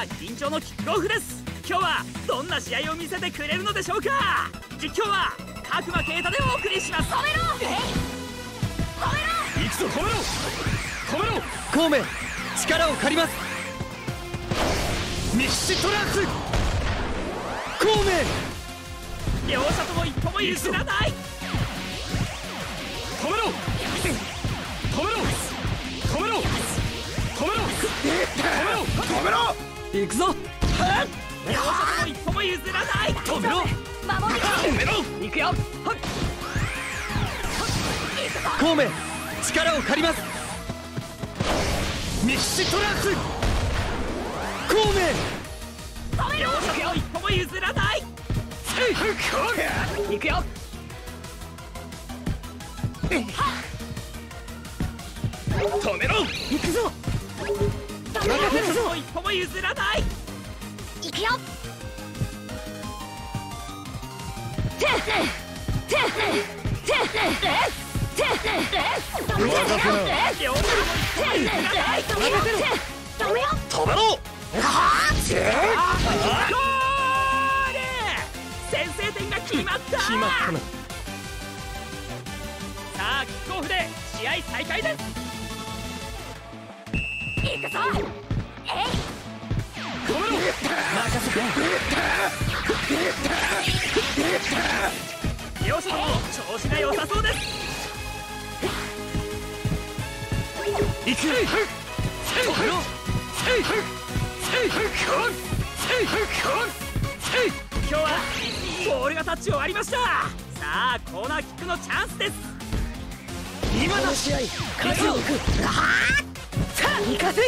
あ緊張のキックオフです。今日はどんな試合を見せてくれるのでしょうか？実況は角間啓太でお送りします。止めろ！止めろ！行くぞ止めろ！止めろ！孔明力を借ります！ミッシトランス！孔明両者とも一歩も譲らない！止めろ！止めろ！止めろ！止めろ！止めろ！止めろ行くぞ。両者とも一歩も譲らない。止めろ。ろ守り。止めろ行くよ孔明力を借りますミッシトランス孔明両者とも一歩も譲らない行くよ止めろ行くぞ決まったな。さあキックオフで試合再開です行くぞ。えい止めろ任せて両者とも調子が良さそうです行くセイフセイフセイフセイフコーセイフコーフ今日はボールがタッチ終わりましたさあコーナーキックのチャンスです今の試合勝ちを置くさあ行かせん。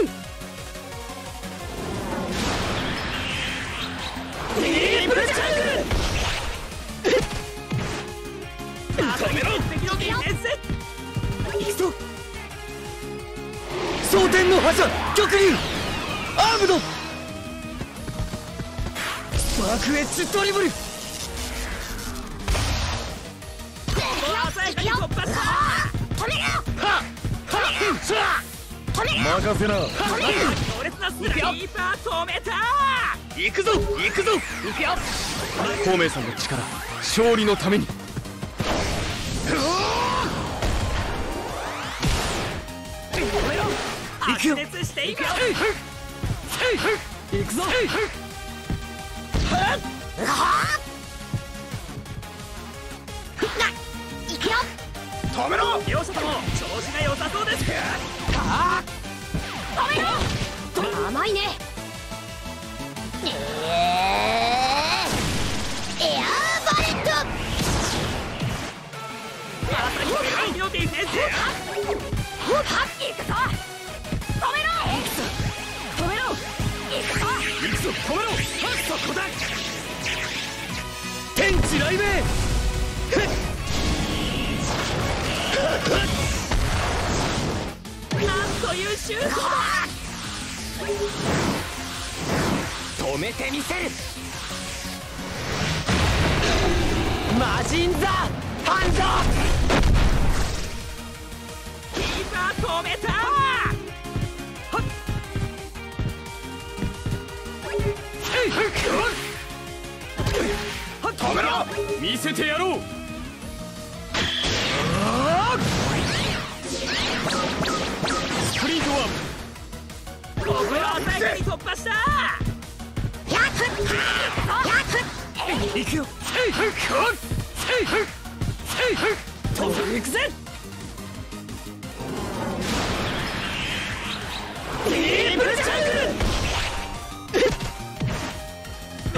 トリプルジャングル止めろ敵の覇者極流アームド。爆エッジドリブル。鮮やかに突破した止めろ。はっ。さ止めろ任せな強烈な。スイーパー止めた行くぞ行くぞ。行くよ孔明さんの力勝利のために。行くよ。行くぞ。止めろ。両者とも調子が良さそうです。止めろ甘いね。えーエアーバレット。まさにっ行くぞ。止めろ。止めろ。行くぞ。行くぞ。止めろ。そこだ天地雷鳴なんというシュートだ止めてみせるマジンザハンザキーパー止めたセイフ止めろ見せてやろうスプリントワン。ここは鮮やかに突破したやっやっ行くよセイフセイフセイフ飛んでいくぜトリプルジャングル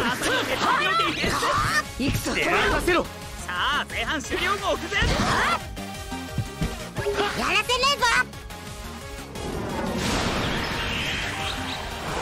まさに敵のディフェンス行くぞ任せろさあ前半終了目前やらせねえぞ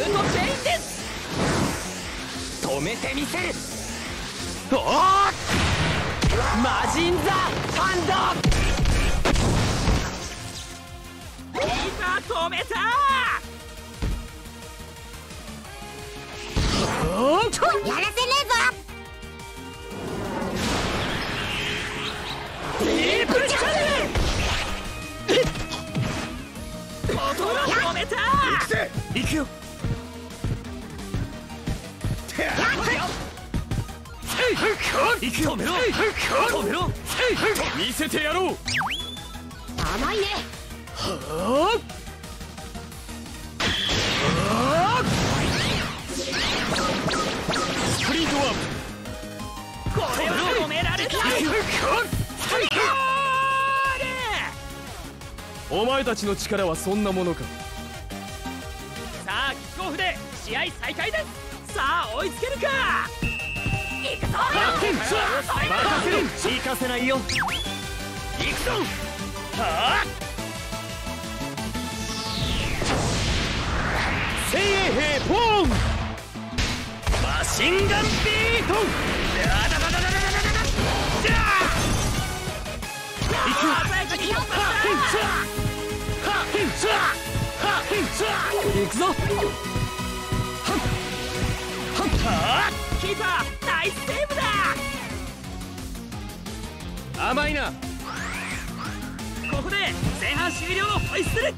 ルートチェインです止めてみせるおザハンド止めたやらせねえぞディー。プチャンネルが止めた行くよ行くよ止めろ。止めろ。見せてやろう。甘いね。スプリントワープこれは止められた。お前たちの力はそんなものか。さあキックオフで試合再開です。さあ追いつけるかせる行かせないよ行くぞはあ精鋭兵ポーンマシンガンビートダダダダダダダダダじゃあ行くよ鮮やかに突破行くぞキーパーナイスセーブだ！甘いな。ここで前半終了をホイッスル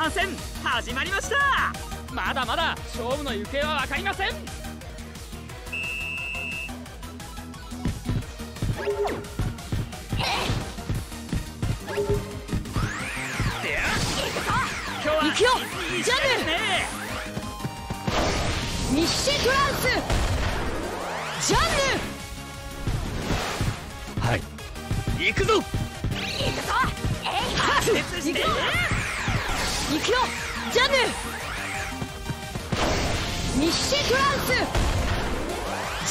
半戦始まりました。まだまだ勝負の行方は分かりません。今日は行くよ。いいジャブ試合ですねミッシェトランス。ジャはい。行くぞ。ム行くぞ。えい。徹して。行く行くよジャンヌミッシトランス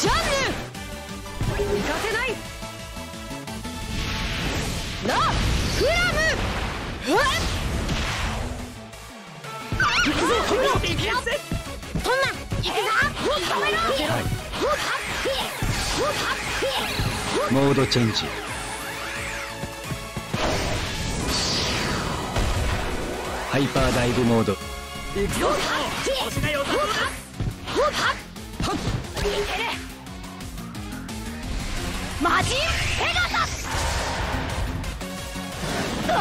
ジャンヌ行かせないラ・ラムっ行くぞ行よ行くぞ止めろモードチェンジ。ハイパーダイブモード。マジペガサスペ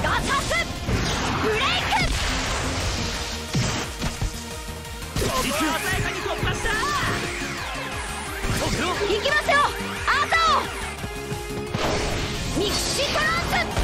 ガサスブレイクきますよを。ミキシトランス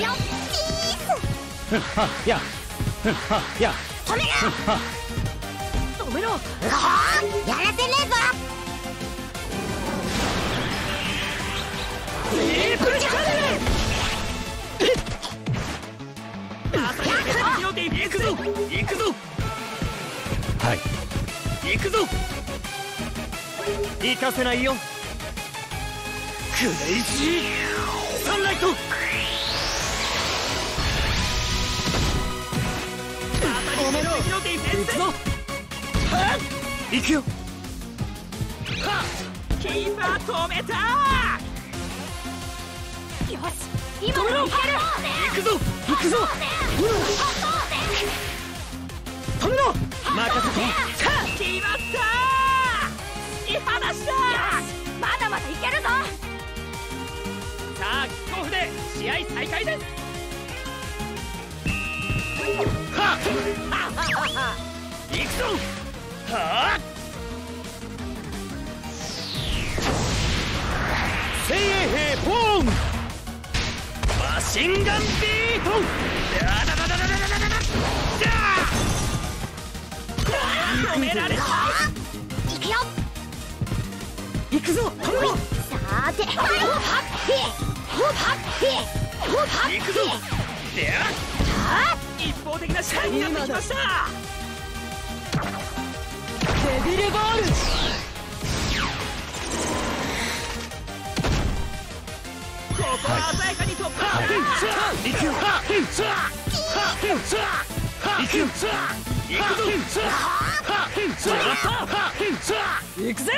くよピースや。や止めろ。止めろやらせねえぞ。エーはい行くぞ行かせないよクレイジーサンライト敵のディフェンス行くよ。キーパー止めた。よし今だいける行くぞ。行くぞ。止めろ。任せて。決まった。突き放した。まだまだいけるぞ。さあキックオフで試合再開です行くぞ。はあ。精鋭兵ポーン。マシンガンビート。ダダダダダダダダダ止められたいくよ行くぞ止めろさーてはいはっへほっはっへほっはっへ行くぞでは一方的な試合になってきましたデビルボールここは鮮やかに突破行くよはっさあさあ行くよさあ行くぞ行くぜ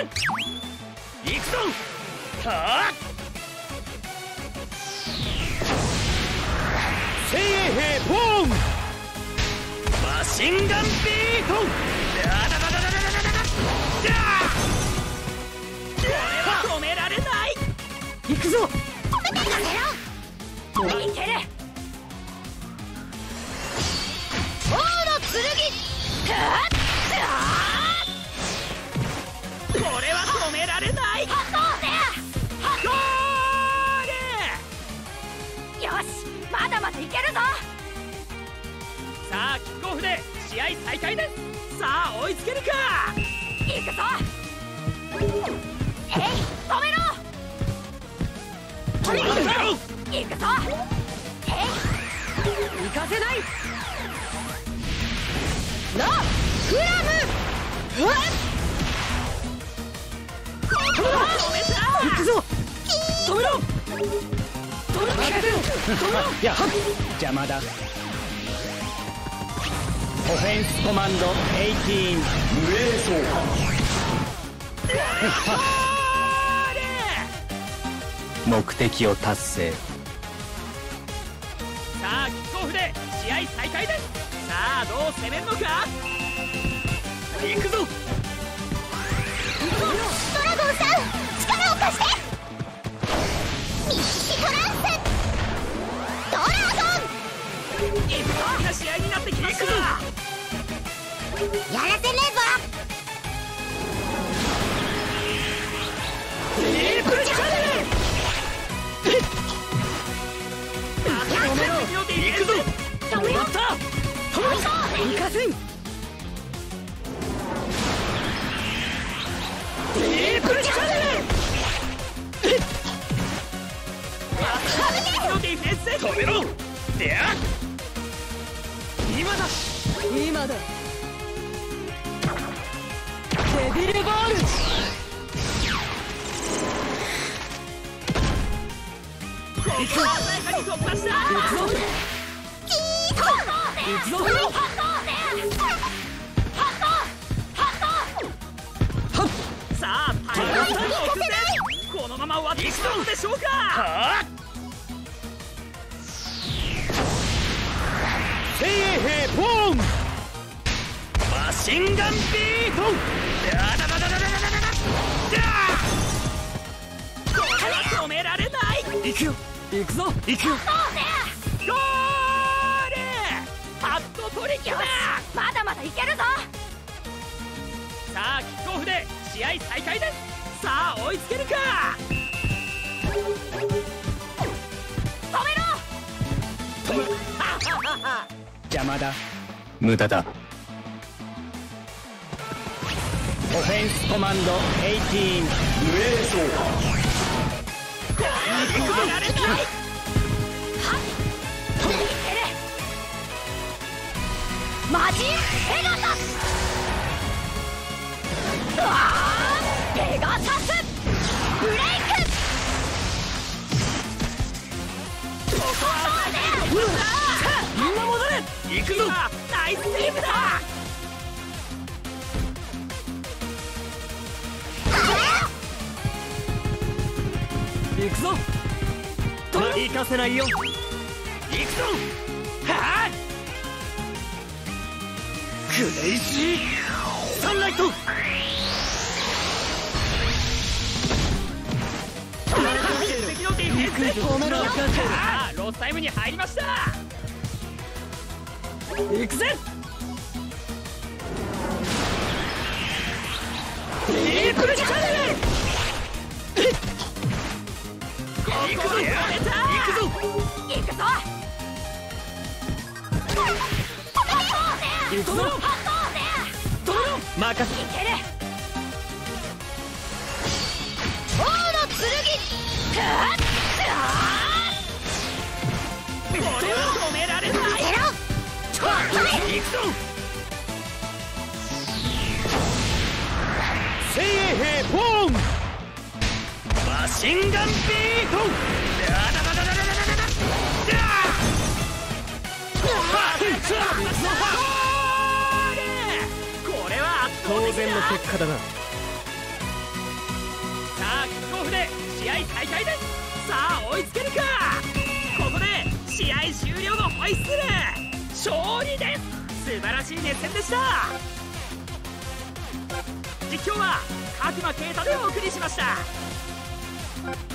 行くぞはあ精鋭兵ポーンマシンガンビート止められない。行くぞ。いける。王の剣。これは止められない。ゴール。よしまだまだいけるぞ。さあキックオフで試合再開ですさあ追いつけるか。行くぞ止めろ止めろ行くぞ。えい行かせないラフラムはっ止めた行くぞ。止めろ止めろや邪魔だオフェンスコマンド18無礼装目的を達成。さあキックオフで試合再開です。さあどう攻めるのか？行くぞ！ドラゴンさん力を貸して！ミッシトランスドラゴン！一方的な試合になってきました。やらせん。ディープチャンネル止めろで今だ今だデビルボールってこのまま終わってしまうのでしょうか精鋭兵ポーン！マシンガンビートダダダダダダダダダこれは止められない行くよ行くぞ行くよゴールパッと取り切ったまだまだいけるぞさあキックオフで試合再開ですさあ追いつけるか邪魔だ。無駄だ。オフェンスコマンド18止められない。マジ？ペガサス行くぞ。ナイスセーブだ。行くぞ。行かせないよ。行くぞ。はあ。 Crazy. Sunlight.敵のディフェンス止めろさあロスタイムに入りました行くぜ。トリプルチャレン行くぞ。行くぞ。行くぞ。行くぞ。任せいけるくぞ精鋭兵ボーンマシンガンビート!当然の結果だな。さあキックオフで試合です。さあ追いつけるか。ここで試合終了のホイッスル。勝利です。素晴らしい熱戦でした。実況は角間啓太でお送りしました。